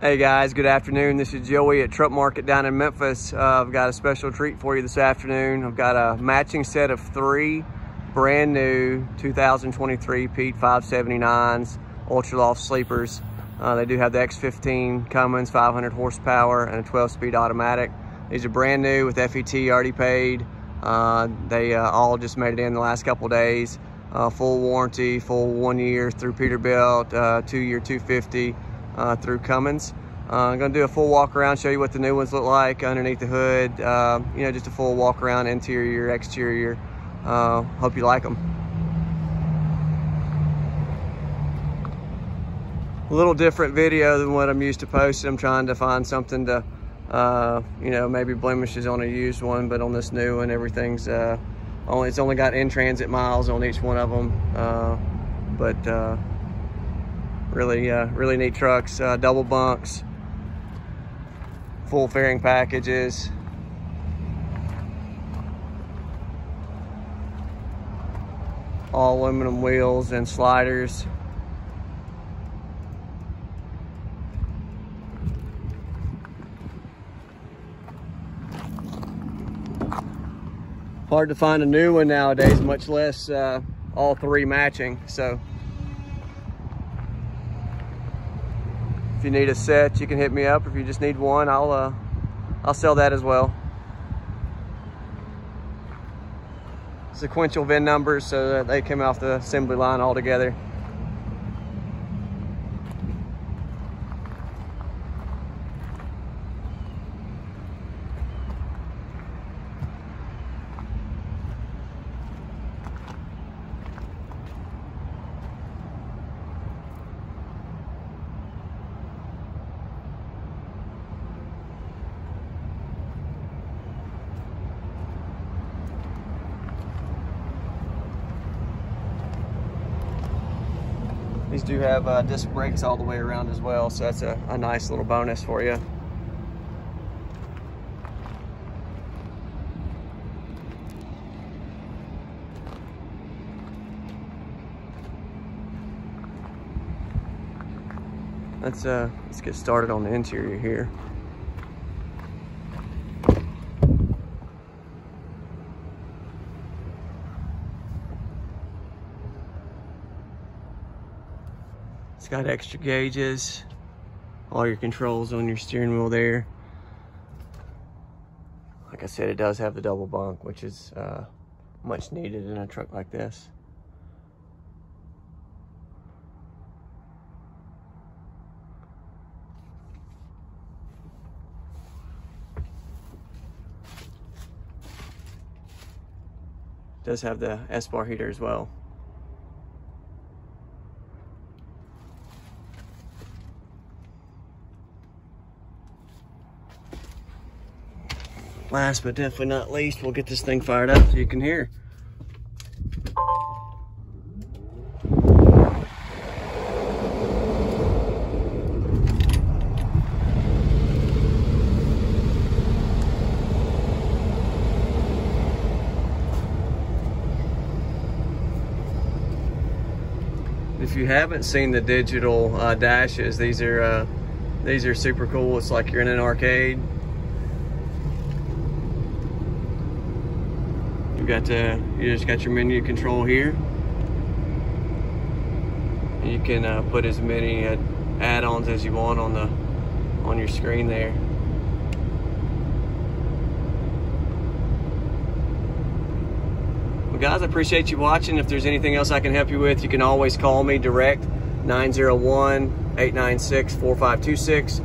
Hey guys, good afternoon. This is Joey at Truck Market down in Memphis. Uh, I've got a special treat for you this afternoon. I've got a matching set of three brand new 2023 Pete 579s Ultra Loft sleepers. Uh, they do have the X15 Cummins 500 horsepower and a 12 speed automatic. These are brand new with FET already paid. Uh, they uh, all just made it in the last couple days. Uh, full warranty, full one year through Peterbilt, uh, two year 250 uh, through Cummins. Uh, I'm gonna do a full walk around, show you what the new ones look like underneath the hood. Uh, you know, just a full walk around, interior, exterior. Uh, hope you like them. A little different video than what I'm used to posting. I'm trying to find something to, uh, you know, maybe blemishes on a used one, but on this new one, everything's uh, only, it's only got in-transit miles on each one of them. Uh, but really uh, really neat trucks uh, double bunks full fairing packages. All aluminum wheels and sliders. Hard to find a new one nowadays much less uh, all three matching so If you need a set, you can hit me up. If you just need one, I'll uh, I'll sell that as well. Sequential VIN numbers so that they come off the assembly line all These do have uh, disc brakes all the way around as well, so that's a, a nice little bonus for you. Let's uh, let's get started on the interior here. It's got extra gauges, all your controls on your steering wheel there. Like I said, it does have the double bunk, which is uh, much needed in a truck like this. does have the Espar heater as well. Last but definitely not least, we'll get this thing fired up so you can hear. If you haven't seen the digital uh, dashes, these are uh, these are super cool. It's like you're in an arcade. You got uh, you just got your menu control here. You can uh, put as many uh, add-ons as you want on the on your screen there. Well, guys, I appreciate you watching. If there's anything else I can help you with, you can always call me direct 901 896 4526